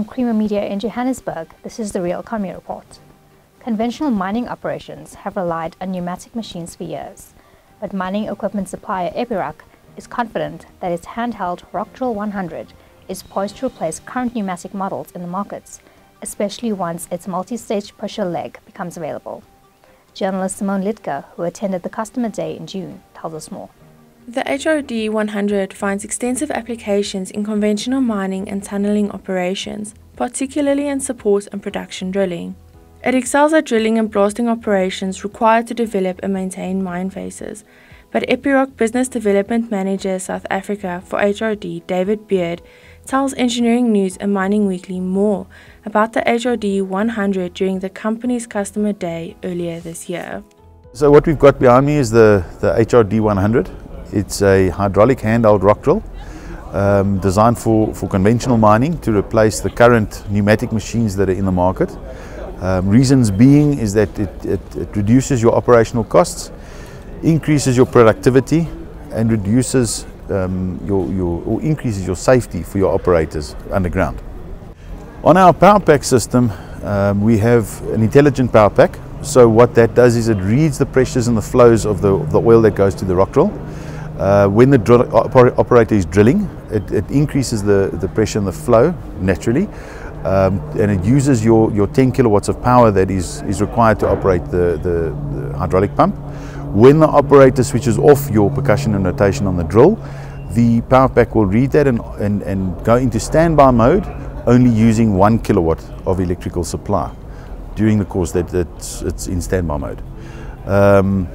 From Creamer Media in Johannesburg, this is the Real Economy Report. Conventional mining operations have relied on pneumatic machines for years, but mining equipment supplier Epiroc is confident that its handheld Rock Drill 100 is poised to replace current pneumatic models in the markets, especially once its multi-stage pusher leg becomes available. Journalist Simone Liedtke, who attended the customer day in June, tells us more. The HRD 100 finds extensive applications in conventional mining and tunneling operations, particularly in support and production drilling. It excels at drilling and blasting operations required to develop and maintain mine faces, but Epiroc Business Development Manager South Africa for HRD, David Baird, tells Engineering News and Mining Weekly more about the HRD 100 during the company's customer day earlier this year. So what we've got behind me is the, the HRD 100. It's a hydraulic handheld rock drill um, designed for, for conventional mining to replace the current pneumatic machines that are in the market. Um, reasons being is that it, it, it, reduces your operational costs, increases your productivity, and reduces um, your, your, or increases your safety for your operators underground. On our power pack system, um, we have an intelligent power pack. So what that does is it reads the pressures and the flows of the, the oil that goes to the rock drill uh, when the drill, oper operator is drilling, it, it, increases the, the pressure and the flow naturally, um, and it uses your, your 10 kilowatts of power that is, is required to operate the, the, the hydraulic pump. When the operator switches off your percussion and rotation on the drill, the power pack will read that and, and, and go into standby mode, only using one kilowatt of electrical supply during the course that it's, it's in standby mode. Um,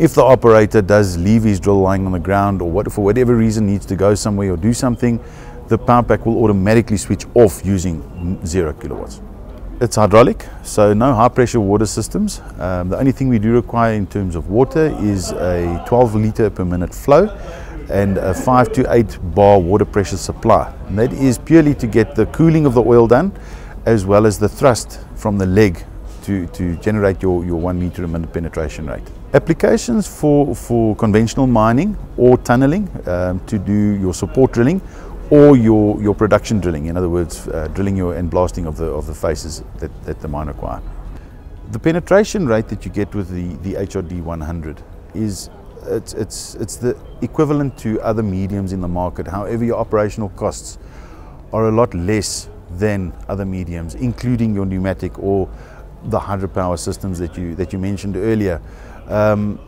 if the operator does leave his drill lying on the ground or what, for whatever reason needs to go somewhere or do something, the power pack will automatically switch off using zero kilowatts. It's hydraulic, so no high pressure water systems. Um, the only thing we do require in terms of water is a 12 litre per minute flow and a 5 to 8 bar water pressure supply. And that is purely to get the cooling of the oil done as well as the thrust from the leg to, to generate your, your 1 meter a minute penetration rate. Applications for, for conventional mining or tunneling um, to do your support drilling or your, your production drilling, in other words, uh, drilling your and blasting of the, of the faces that, that the mine require. The penetration rate that you get with the, the HRD 100 is it's, it's, it's the equivalent to other mediums in the market. However, your operational costs are a lot less than other mediums, including your pneumatic or the hydropower systems that you, that you mentioned earlier. Um,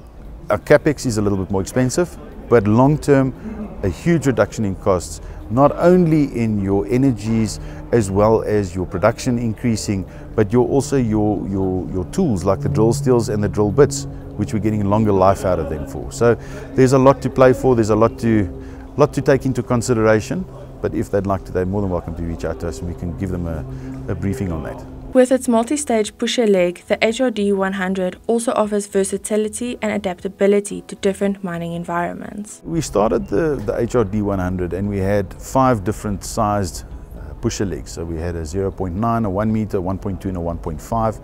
our capex is a little bit more expensive, but long term, a huge reduction in costs, not only in your energies as well as your production increasing, but your also your, your, your tools like the drill steels and the drill bits, which we're getting longer life out of them for. So there's a lot to play for, there's a lot to, lot to take into consideration, but if they'd like to, they're more than welcome to reach out to us and we can give them a, a briefing on that. With its multi-stage pusher leg, the HRD 100 also offers versatility and adaptability to different mining environments. We started the, the HRD 100 and we had five different sized uh, pusher legs. So we had a 0.9, a 1 meter, 1.2 and a 1.5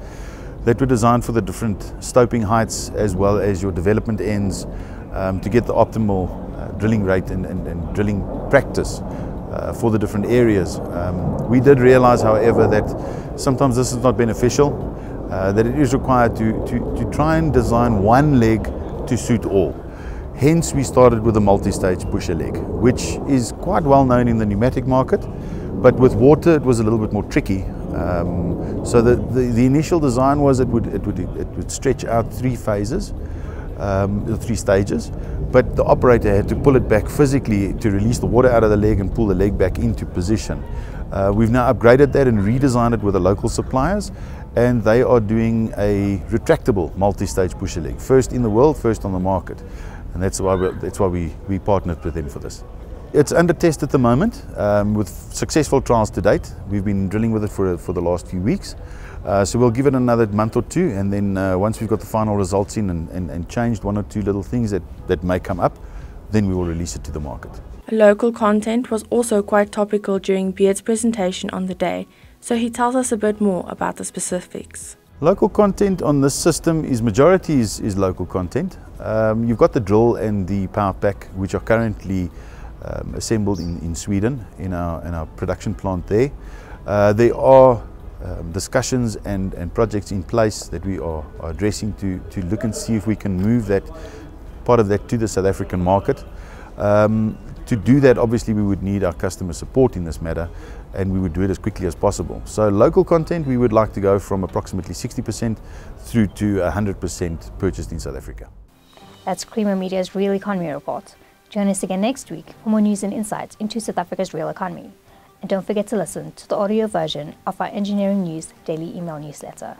that were designed for the different stoping heights as well as your development ends um, to get the optimal uh, drilling rate and, and, and drilling practice uh, for the different areas. Um, we did realize, however, that sometimes this is not beneficial, uh, that it is required to, to, to try and design one leg to suit all. Hence, we started with a multi-stage pusher leg, which is quite well known in the pneumatic market, but with water it was a little bit more tricky. Um, so the, the, the, initial design was it would, it, would, it would stretch out three phases, um, the three stages, but the operator had to pull it back physically to release the water out of the leg and pull the leg back into position. Uh, we've now upgraded that and redesigned it with the local suppliers and they are doing a retractable multi-stage pusher leg. First in the world, first on the market. And that's why, we, that's why we, we partnered with them for this. It's under test at the moment um, with successful trials to date. We've been drilling with it for, for the last few weeks. Uh, so we'll give it another month or two and then uh, once we've got the final results in and, and, and changed one or two little things that, that may come up, then we will release it to the market. Local content was also quite topical during Baird's presentation on the day, so he tells us a bit more about the specifics. Local content on this system is majority is, is local content. Um, you've got the drill and the power pack which are currently um, assembled in, in Sweden in our, in our production plant there. Uh, there are um, discussions and, and projects in place that we are, are, addressing to, to look and see if we can move that part of that to the South African market. Um, to do that, obviously, we would need our customer support in this matter, and we would do it as quickly as possible. So, local content, we would like to go from approximately 60% through to 100% purchased in South Africa. That's Creamer Media's Real Economy Report. Join us again next week for more news and insights into South Africa's real economy. And don't forget to listen to the audio version of our Engineering News daily email newsletter.